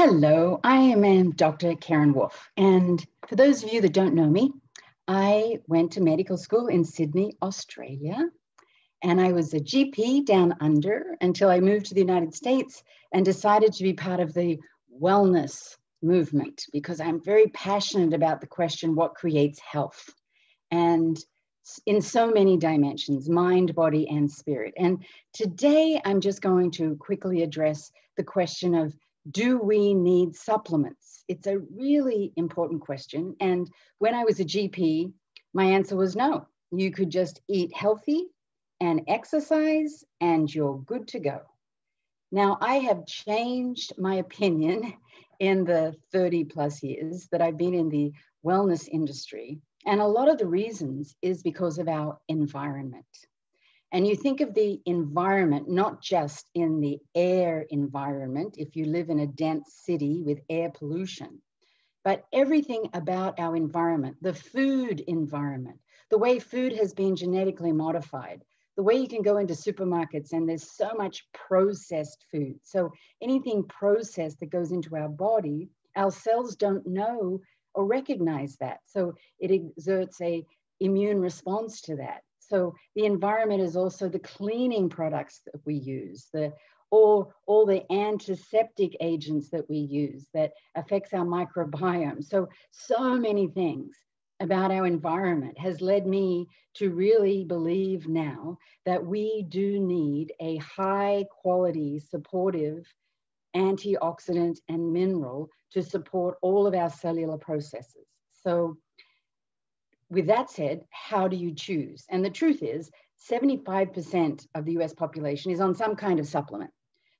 Hello, I am um, Dr. Karen Wolfe. And for those of you that don't know me, I went to medical school in Sydney, Australia. And I was a GP down under until I moved to the United States and decided to be part of the wellness movement because I'm very passionate about the question what creates health? And in so many dimensions mind, body, and spirit. And today I'm just going to quickly address the question of do we need supplements? It's a really important question. And when I was a GP, my answer was no. You could just eat healthy and exercise, and you're good to go. Now, I have changed my opinion in the 30 plus years that I've been in the wellness industry. And a lot of the reasons is because of our environment. And you think of the environment, not just in the air environment, if you live in a dense city with air pollution, but everything about our environment, the food environment, the way food has been genetically modified, the way you can go into supermarkets and there's so much processed food. So anything processed that goes into our body, our cells don't know or recognize that. So it exerts a immune response to that. So the environment is also the cleaning products that we use, the or all the antiseptic agents that we use that affects our microbiome. So, so many things about our environment has led me to really believe now that we do need a high quality, supportive antioxidant and mineral to support all of our cellular processes. So with that said, how do you choose? And the truth is, 75% of the US population is on some kind of supplement.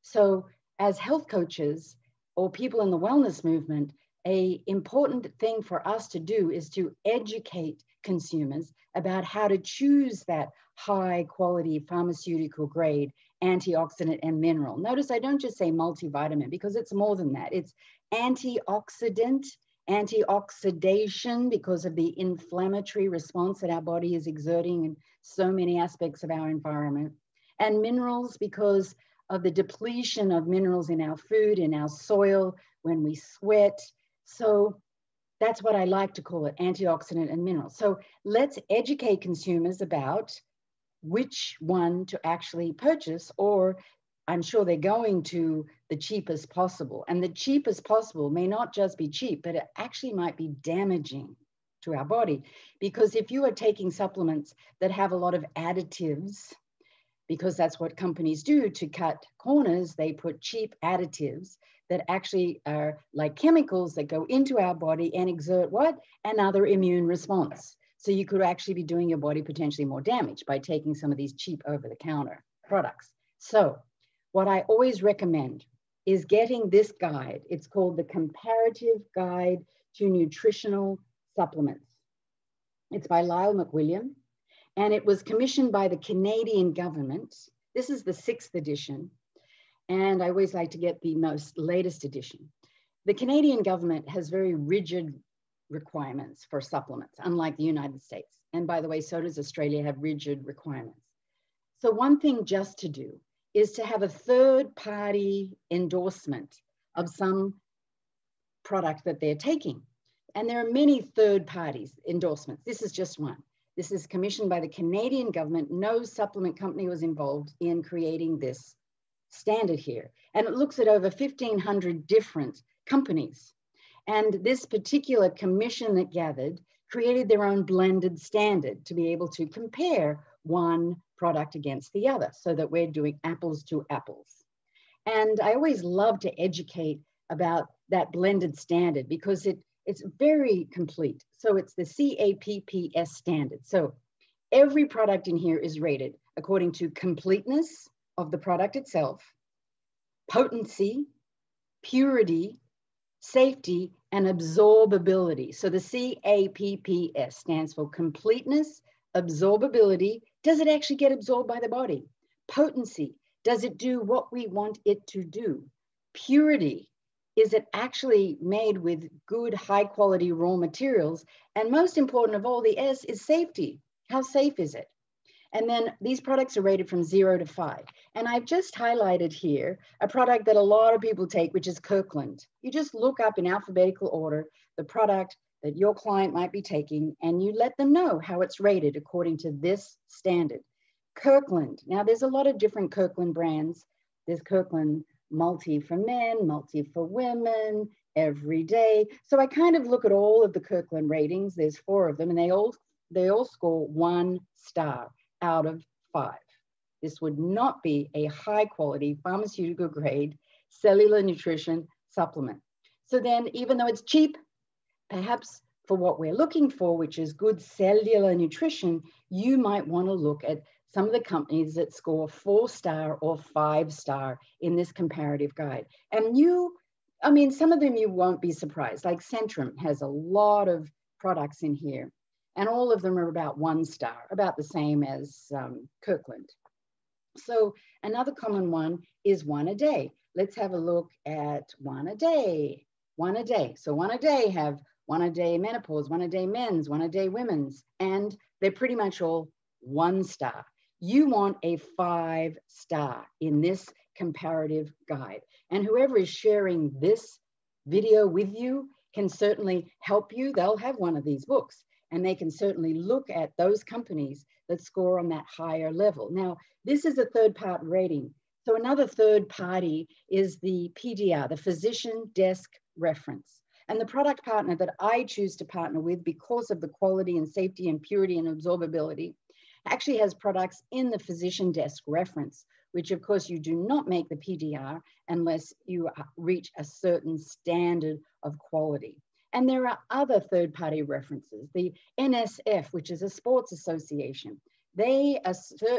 So, as health coaches or people in the wellness movement, a important thing for us to do is to educate consumers about how to choose that high quality pharmaceutical grade antioxidant and mineral. Notice I don't just say multivitamin because it's more than that. It's antioxidant antioxidation because of the inflammatory response that our body is exerting in so many aspects of our environment, and minerals because of the depletion of minerals in our food, in our soil, when we sweat. So that's what I like to call it antioxidant and minerals. So let's educate consumers about which one to actually purchase or I'm sure they're going to the cheapest possible. And the cheapest possible may not just be cheap, but it actually might be damaging to our body. Because if you are taking supplements that have a lot of additives, because that's what companies do to cut corners, they put cheap additives that actually are like chemicals that go into our body and exert what? Another immune response. So you could actually be doing your body potentially more damage by taking some of these cheap over the counter products. So what I always recommend is getting this guide. It's called the Comparative Guide to Nutritional Supplements. It's by Lyle MacWilliam, and it was commissioned by the Canadian government. This is the sixth edition, and I always like to get the most latest edition. The Canadian government has very rigid requirements for supplements, unlike the United States. And by the way, so does Australia have rigid requirements. So one thing just to do is to have a third party endorsement of some product that they're taking. And there are many third parties endorsements. This is just one. This is commissioned by the Canadian government. No supplement company was involved in creating this standard here. And it looks at over 1,500 different companies. And this particular commission that gathered created their own blended standard to be able to compare one product against the other so that we're doing apples to apples. And I always love to educate about that blended standard because it, it's very complete. So it's the CAPPS standard. So every product in here is rated according to completeness of the product itself, potency, purity, safety, and absorbability. So the CAPPS stands for completeness, absorbability, does it actually get absorbed by the body? Potency, does it do what we want it to do? Purity, is it actually made with good, high quality raw materials? And most important of all, the S is safety. How safe is it? And then these products are rated from zero to five. And I've just highlighted here a product that a lot of people take, which is Kirkland. You just look up in alphabetical order the product that your client might be taking, and you let them know how it's rated according to this standard. Kirkland. Now, there's a lot of different Kirkland brands. There's Kirkland multi for men, multi for women, every day. So I kind of look at all of the Kirkland ratings. There's four of them, and they all they all score one star out of five. This would not be a high quality pharmaceutical grade cellular nutrition supplement. So then, even though it's cheap, perhaps for what we're looking for, which is good cellular nutrition, you might want to look at some of the companies that score four star or five star in this comparative guide. And you, I mean, some of them you won't be surprised, like Centrum has a lot of products in here and all of them are about one star, about the same as um, Kirkland. So another common one is one a day. Let's have a look at one a day, one a day. So one a day have one a day menopause, one a day men's, one a day women's, and they're pretty much all one star. You want a five star in this comparative guide. And whoever is sharing this video with you can certainly help you. They'll have one of these books and they can certainly look at those companies that score on that higher level. Now, this is a third part rating. So another third party is the PDR, the physician desk reference. And the product partner that I choose to partner with because of the quality and safety and purity and absorbability actually has products in the physician desk reference, which of course you do not make the PDR unless you reach a certain standard of quality. And there are other third party references, the NSF, which is a sports association. They are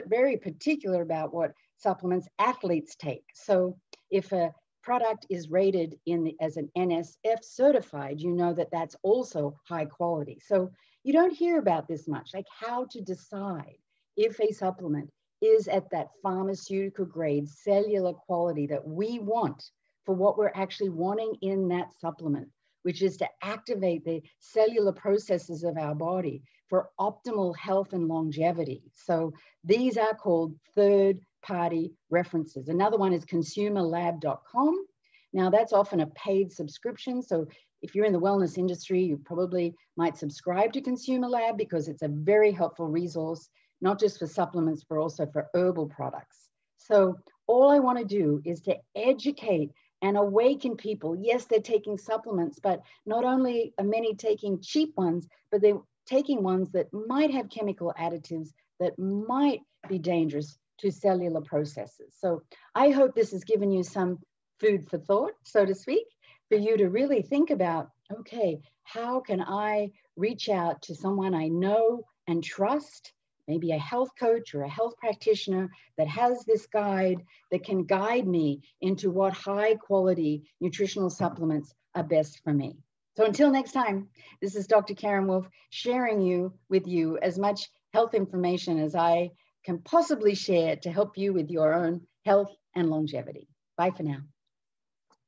very particular about what supplements athletes take. So if a product is rated in as an NSF certified, you know that that's also high quality. So you don't hear about this much, like how to decide if a supplement is at that pharmaceutical grade cellular quality that we want for what we're actually wanting in that supplement which is to activate the cellular processes of our body for optimal health and longevity. So these are called third party references. Another one is consumerlab.com. Now that's often a paid subscription. So if you're in the wellness industry, you probably might subscribe to Consumer Lab because it's a very helpful resource, not just for supplements, but also for herbal products. So all I want to do is to educate and awaken people. Yes, they're taking supplements, but not only are many taking cheap ones, but they're taking ones that might have chemical additives that might be dangerous to cellular processes. So I hope this has given you some food for thought, so to speak, for you to really think about okay, how can I reach out to someone I know and trust maybe a health coach or a health practitioner that has this guide that can guide me into what high quality nutritional supplements are best for me. So until next time, this is Dr. Karen Wolfe sharing you with you as much health information as I can possibly share to help you with your own health and longevity. Bye for now.